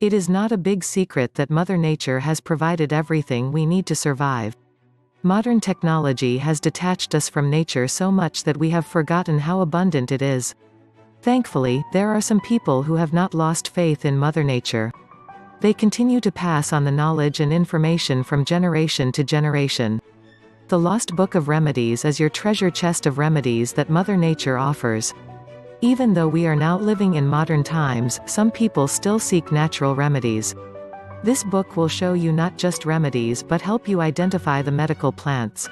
It is not a big secret that Mother Nature has provided everything we need to survive. Modern technology has detached us from nature so much that we have forgotten how abundant it is. Thankfully, there are some people who have not lost faith in Mother Nature. They continue to pass on the knowledge and information from generation to generation. The Lost Book of Remedies is your treasure chest of remedies that Mother Nature offers. Even though we are now living in modern times, some people still seek natural remedies. This book will show you not just remedies but help you identify the medical plants.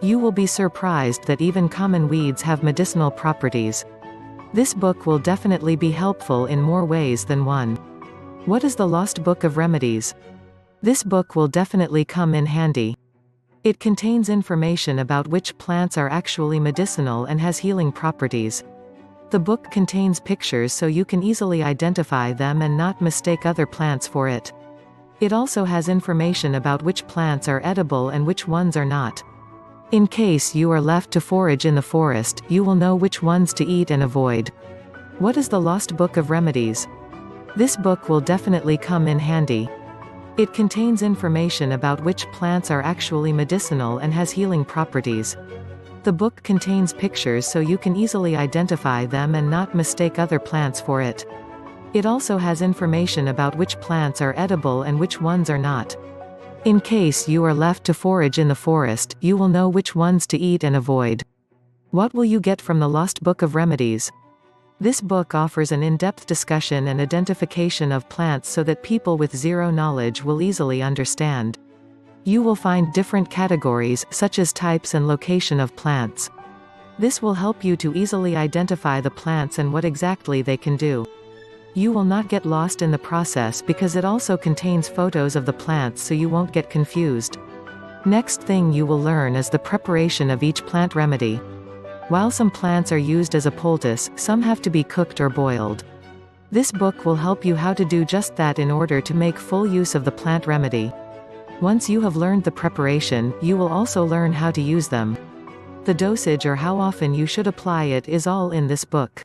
You will be surprised that even common weeds have medicinal properties. This book will definitely be helpful in more ways than one. What is the Lost Book of Remedies? This book will definitely come in handy. It contains information about which plants are actually medicinal and has healing properties. The book contains pictures so you can easily identify them and not mistake other plants for it. It also has information about which plants are edible and which ones are not. In case you are left to forage in the forest, you will know which ones to eat and avoid. What is the Lost Book of Remedies? This book will definitely come in handy. It contains information about which plants are actually medicinal and has healing properties. The book contains pictures so you can easily identify them and not mistake other plants for it. It also has information about which plants are edible and which ones are not. In case you are left to forage in the forest, you will know which ones to eat and avoid. What will you get from the Lost Book of Remedies? This book offers an in-depth discussion and identification of plants so that people with zero knowledge will easily understand. You will find different categories, such as types and location of plants. This will help you to easily identify the plants and what exactly they can do. You will not get lost in the process because it also contains photos of the plants so you won't get confused. Next thing you will learn is the preparation of each plant remedy. While some plants are used as a poultice, some have to be cooked or boiled. This book will help you how to do just that in order to make full use of the plant remedy. Once you have learned the preparation, you will also learn how to use them. The dosage or how often you should apply it is all in this book.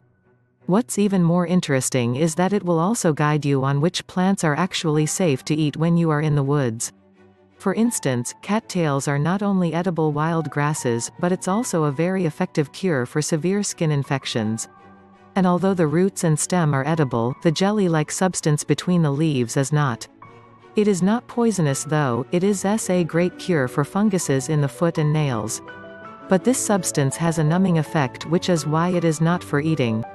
What's even more interesting is that it will also guide you on which plants are actually safe to eat when you are in the woods. For instance, cattails are not only edible wild grasses, but it's also a very effective cure for severe skin infections. And although the roots and stem are edible, the jelly-like substance between the leaves is not. It is not poisonous though, it is a great cure for funguses in the foot and nails. But this substance has a numbing effect which is why it is not for eating.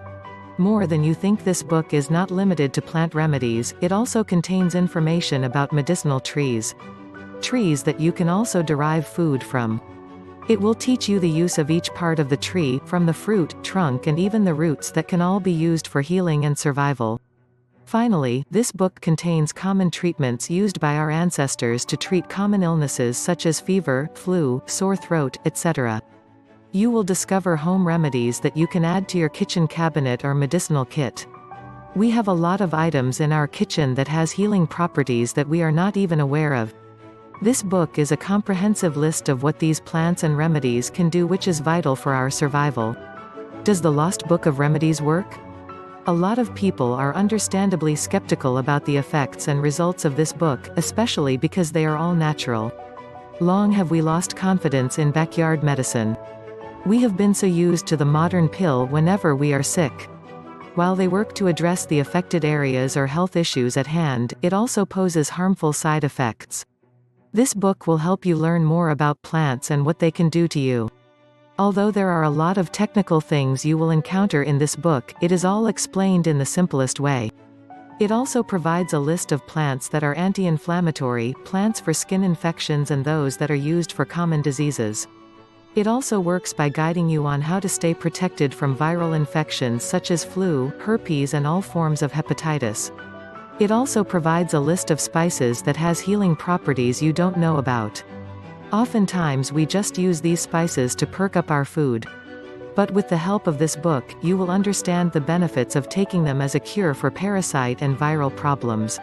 More than you think this book is not limited to plant remedies, it also contains information about medicinal trees trees that you can also derive food from. It will teach you the use of each part of the tree, from the fruit, trunk and even the roots that can all be used for healing and survival. Finally, this book contains common treatments used by our ancestors to treat common illnesses such as fever, flu, sore throat, etc. You will discover home remedies that you can add to your kitchen cabinet or medicinal kit. We have a lot of items in our kitchen that has healing properties that we are not even aware of. This book is a comprehensive list of what these plants and remedies can do which is vital for our survival. Does the Lost Book of Remedies work? A lot of people are understandably skeptical about the effects and results of this book, especially because they are all natural. Long have we lost confidence in backyard medicine. We have been so used to the modern pill whenever we are sick. While they work to address the affected areas or health issues at hand, it also poses harmful side effects. This book will help you learn more about plants and what they can do to you. Although there are a lot of technical things you will encounter in this book, it is all explained in the simplest way. It also provides a list of plants that are anti-inflammatory, plants for skin infections and those that are used for common diseases. It also works by guiding you on how to stay protected from viral infections such as flu, herpes and all forms of hepatitis. It also provides a list of spices that has healing properties you don't know about. Oftentimes we just use these spices to perk up our food. But with the help of this book, you will understand the benefits of taking them as a cure for parasite and viral problems.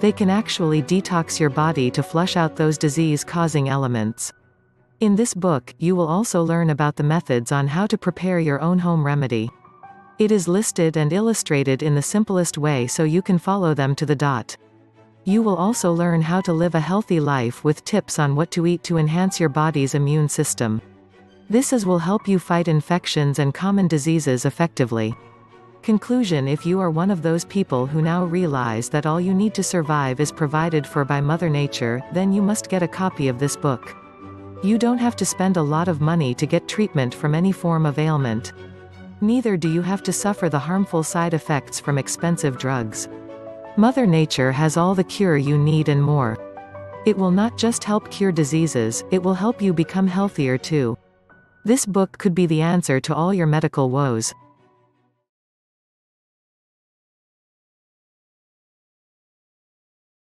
They can actually detox your body to flush out those disease-causing elements. In this book, you will also learn about the methods on how to prepare your own home remedy. It is listed and illustrated in the simplest way so you can follow them to the dot. You will also learn how to live a healthy life with tips on what to eat to enhance your body's immune system. This is will help you fight infections and common diseases effectively. Conclusion If you are one of those people who now realize that all you need to survive is provided for by Mother Nature, then you must get a copy of this book. You don't have to spend a lot of money to get treatment from any form of ailment. Neither do you have to suffer the harmful side effects from expensive drugs. Mother Nature has all the cure you need and more. It will not just help cure diseases, it will help you become healthier too. This book could be the answer to all your medical woes.